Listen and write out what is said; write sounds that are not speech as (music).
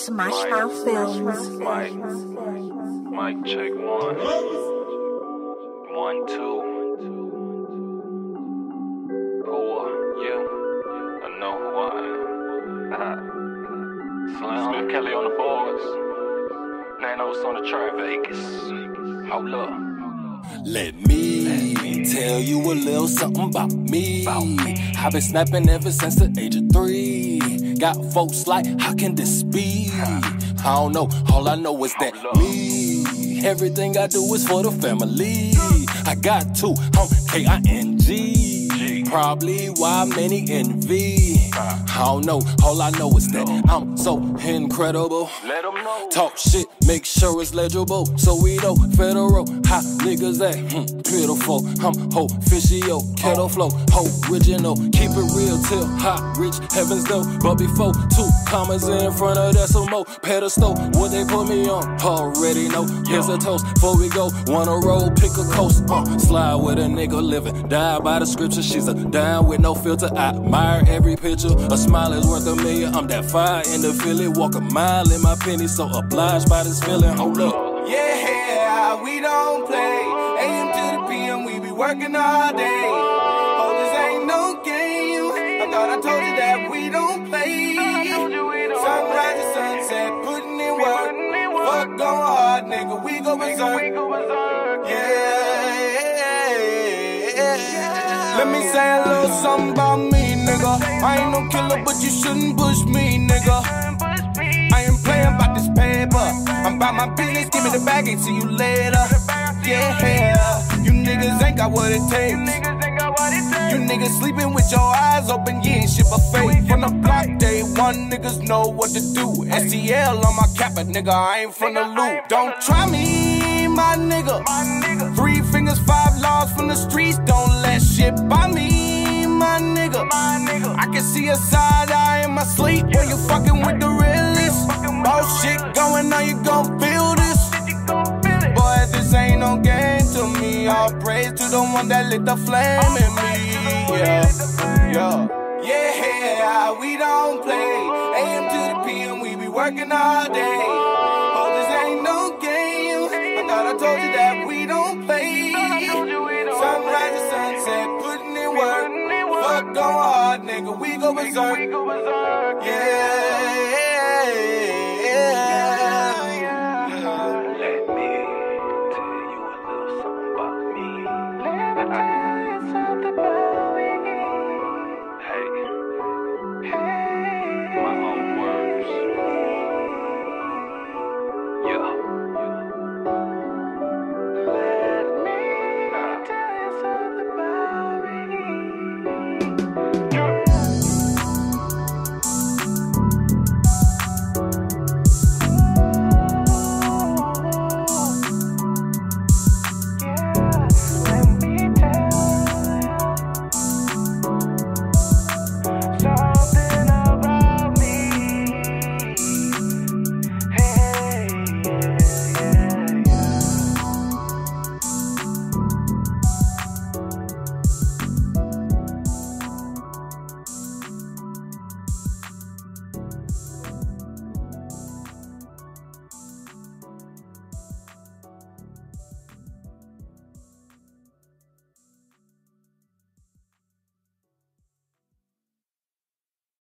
Smash Mouth Films. Mike, Mike, check one. One, two. Who are you? I know who I am. (laughs) Slim Smith Kelly on the boards. Nanos on the track, Vegas. Hold up. Let me tell you a little something about me. I've been snapping ever since the age of three. Got folks like, how can this be? I don't know, all I know is that me. Everything I do is for the family. I got two, I'm K I N G. Probably why many envy. I don't know, all I know is that I'm so incredible. Let them know. Talk shit, make sure it's legible. So we know federal, hot niggas at hmm, pitiful. I'm officio, kettle flow, ho original. Keep it real till hot, rich, heavens know. But before two commas in front of that some more pedestal, what they put me on, already know. Here's a toast before we go. Wanna roll, pick a coast, uh, slide with a nigga living. Die by the scripture, she's a dime with no filter. I admire every picture. A smile is worth a million. I'm that fire in the Philly, walk a mile in my penny, so obliged by this feeling. Oh, Hold up. Yeah, we don't play. AM to the PM, we be working all day. Oh, this ain't no game. I thought I told you that we don't play. Sunrise to sunset, putting in work. Fuck going hard, nigga, we go berserk. Yeah. Let me say a little something about me, nigga. I ain't no killer, but you shouldn't push me, nigga. I ain't playing about this paper. I'm about my business, give me the bag, and see you later. Yeah, you niggas ain't got what it takes. You niggas sleeping with your eyes open, you ain't shit but fake. From the block, day one, niggas know what to do. STL on my cap, but nigga, I ain't from the loop. Don't try me, my nigga. Three fingers, five laws from the streets, don't let shit by my sleep when you fucking with the realest. Boss shit going on, you gon' feel this. Boy, this ain't no game to me. All praise to the one that lit the flame in me. Yeah, yeah. Yeah, we don't play. AM to the PM, we be working all day. Oh, this ain't no game. I thought I told you that go berserk. Yeah.